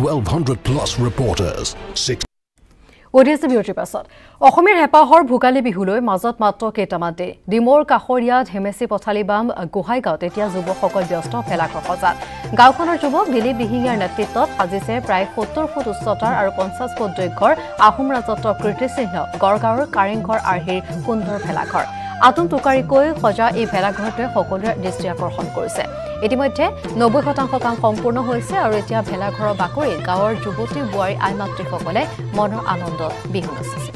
1,200 plus reporters, six অডিএছটি বিৰতিৰ পাছত অসমীয়াৰ হেঁপাহৰ ভোগালী বিহুলৈ মাজত মাত্ৰ কেইটামান দিন ডিমৌৰ কাষৰীয়া ধেমেচি পথালিবাম গোহাঁইগাঁৱত এতিয়া যুৱকসকল ব্যস্ত ভেলাঘৰ সজাত। গাঁওখনৰ যুৱক দিলীপ দিহিঙীয়াৰ নেতৃত্বত সাজিছে প্ৰায় সত্তৰ ফুট উচ্চতাৰ আৰু পঞ্চাছ ফুট দৈৰ্ঘ্যৰ আহোম ৰাজত্বৰ কীৰ্তিচিহ্ন গড়গাঁৱৰ কাৰেংঘৰ আৰ্হিৰ সুন্দৰ ভেলাঘৰ আটোম টোকাৰিকৈ সজা এই ভেলাঘৰটোৱে সকলোৰে দৃষ্টি আকৰ্ষণ কৰিছে। ইতিমধ্যে নব্বৈ শতাংশ কাম সম্পূৰ্ণ হৈছে আৰু এতিয়া ভেলাঘৰৰ বাকৰিত গাঁৱৰ যুৱতী বোৱাৰী আই মাতৃসকলে মনৰ আনন্দত বিহু নাচিছে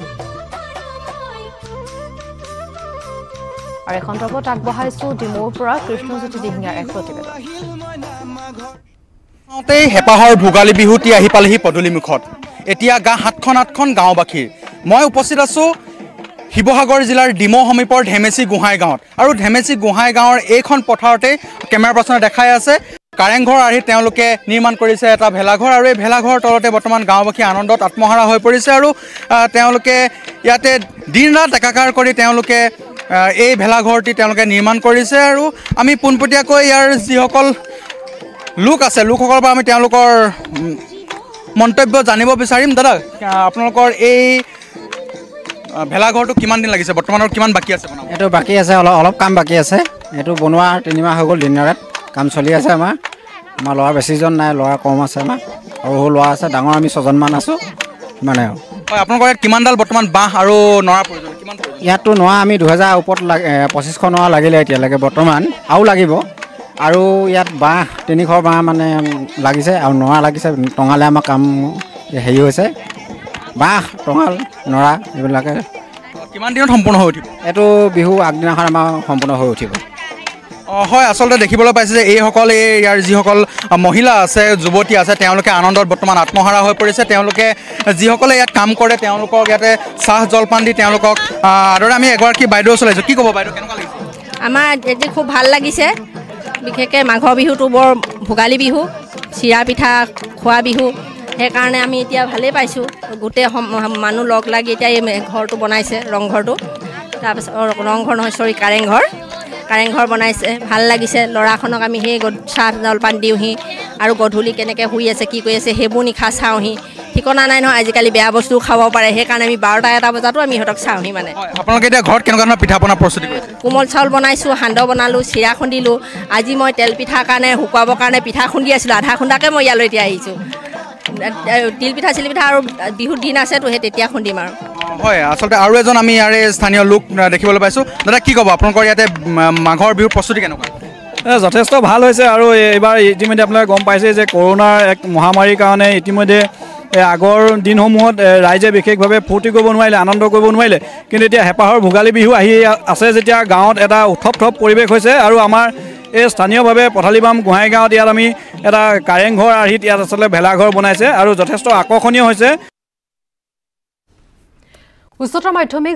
আৰু আগবঢ়াইছো ডিমৌৰ পৰা কৃষ্ণজ্যোতি দিহিঙীয়াৰ এক প্ৰতিবেদন। হেঁপাহৰ ভোগালী বিহুটি আহি পালেহি পদূলিমুখত। এতিয়া গা সাতখন আঠখন গাঁওবাসীৰ। মই উপস্থিত আছোঁ শিৱসাগৰ জিলাৰ ডিমৌ সমীপৰ ধেমেচি গোহাঁই গাঁৱত। আৰু ধেমেচি গোহাঁই গাঁৱৰ এইখন পথাৰতেই কেমেৰা পাৰ্চনে দেখাই আছে। কাৰেংঘৰ আৰ্হিত তেওঁলোকে নিৰ্মাণ কৰিছে এটা ভেলাঘৰ আৰু এই ভেলাঘৰৰ তলতে বৰ্তমান গাঁওবাসী আনন্দত আত্মহাৰা হৈ পৰিছে আৰু আহ, তেওঁলোকে ইয়াতে দিন ৰাত একাকাৰ কৰি তেওঁলোকে আহ, এই ভেলাঘৰটি তেওঁলোকে নিৰ্মাণ কৰিছে আৰু আমি পোনপটীয়াকৈ ইয়াৰ যিসকল লোক আছে লোকসকলৰ পৰা আমি তেওঁলোকৰ মন্তব্য জানিব বিচাৰিম। দাদা আহ, আপোনালোকৰ এই আহ, ভেলাঘৰটো কিমান দিন লাগিছে? বৰ্তমানৰ কিমান বাকী আছে বনাব? এইটো বাকী আছে অলপ অলপ কাম বাকী আছে। এইটো বনোৱা তিনিমাহ হৈ গ'ল দিন ৰাত কাম চলি আছে আমাৰ। আমাৰ ল'ৰা বেছিজন নাই ল'ৰা কম আছে আমাৰ। সৰু সৰু ল'ৰা আছে ডাঙৰ আমি ছজনমান আছোঁ আৰু। হয় আপোনালোকৰ ইয়াত কিমানডাল বৰ্তমান বাঁহ আৰু নৰা প্ৰয়োজন? কিমান ইয়াততো নৰা আমি দুহেজাৰ ওপৰত লাগ পঁচিছশ নৰা লাগিলে এতিয়ালৈকে বৰ্তমান আৰু লাগিব। আৰু ইয়াত বাঁহ তিনিশ বাঁহ মানে লাগিছে আৰু নৰা লাগিছে। টঙালে আমাৰ কাম হেৰি হৈছে। বাঁহ টঙাল নৰা এইবিলাকে কিমান দিনত সম্পূৰ্ণ হৈ উঠিব? এইটো বিহু আগদিনাখন আমাৰ সম্পূৰ্ণ হৈ উঠিব। অঁ হয় আচলতে দেখিবলৈ পাইছে যে এইসকল এই ইয়াৰ যিসকল মহিলা আছে যুৱতী আছে তেওঁলোকে আনন্দত বৰ্তমান আত্মহাৰা হৈ পৰিছে। তেওঁলোকে যিসকলে ইয়াত কাম কৰে তেওঁলোকক ইয়াতে চাহ জলপান দি তেওঁলোকক আদৰে আমি এগৰাকী বাইদেউ চলাইছোঁ কি ক'ব বাইদেউ কেনেকুৱা লাগিছে? আমাৰ আজি খুব ভাল লাগিছে। বিশেষকৈ মাঘৰ বিহুটো বৰ ভোগালী বিহু চিৰা পিঠা খোৱা বিহু। সেইকাৰণে আমি এতিয়া ভালেই পাইছোঁ। গোটেই মানুহ লগ লাগি এতিয়া এই ঘৰটো বনাইছে ৰংঘৰটো। তাৰপিছত ৰংঘৰ নহয় চৰি কাৰেংঘৰ। কাৰেংঘৰ বনাইছে ভাল লাগিছে। ল'ৰাখনক আমি সেই চাহ জলপান দিওঁহি। আৰু গধূলি কেনেকৈ শুই আছে কি কৰি আছে সেইবোৰ নিশা চাওঁহি। ঠিকনা নাই নহয় আজিকালি বেয়া বস্তুও খাব পাৰে। সেইকাৰণে আমি বাৰটা এটা বজাতো আমি সিহঁতক চাওঁহি মানে। আপোনালোকে এতিয়া ঘৰত কেনেকুৱা ধৰণৰ পিঠা পনা প্ৰস্তুতি কৰিছে? কোমল চাউল বনাইছোঁ সান্দহ বনালোঁ চিৰা খুন্দিলোঁ। আজি মই তেল পিঠাৰ কাৰণে শুকুৱাবৰ কাৰণে পিঠা খুন্দি আছিলোঁ। আধা খুন্দাকৈ মই ইয়ালৈ এতিয়া আহিছোঁ। তিল পিঠা চিল পিঠা আৰু বিহুৰ দিন আছেতো সেই তেতিয়া খুন্দিম আৰু। হয় আচলতে আৰু এজন আমি ইয়াৰে স্থানীয় লোক দেখিবলৈ পাইছোঁ। দাদা কি ক'ব? আপোনালোকৰ ইয়াতে মাঘৰ বিহুৰ প্ৰস্তুতি কেনেকুৱা? যথেষ্ট ভাল হৈছে আৰু এইবাৰ ইতিমধ্যে আপোনালোকে গম পাইছে যে কৰোণাৰ এক মহামাৰীৰ কাৰণে ইতিমধ্যে আগৰ দিনসমূহত ৰাইজে বিশেষভাৱে ফূৰ্তি কৰিব নোৱাৰিলে আনন্দ কৰিব নোৱাৰিলে। কিন্তু এতিয়া হেঁপাহৰ ভোগালী বিহু আহি আছে যেতিয়া গাঁৱত এটা উৎসৱ থপ পৰিৱেশ হৈছে আৰু আমাৰ এই স্থানীয়ভাৱে পথালিবাম গোহাঁই গাঁৱত ইয়াত আমি এটা কাৰেংঘৰ আৰ্হিত ইয়াত আচলতে ভেলাঘৰ বনাইছে আৰু যথেষ্ট আকৰ্ষণীয় হৈছে। উচ্চতৰ মাধ্যমিক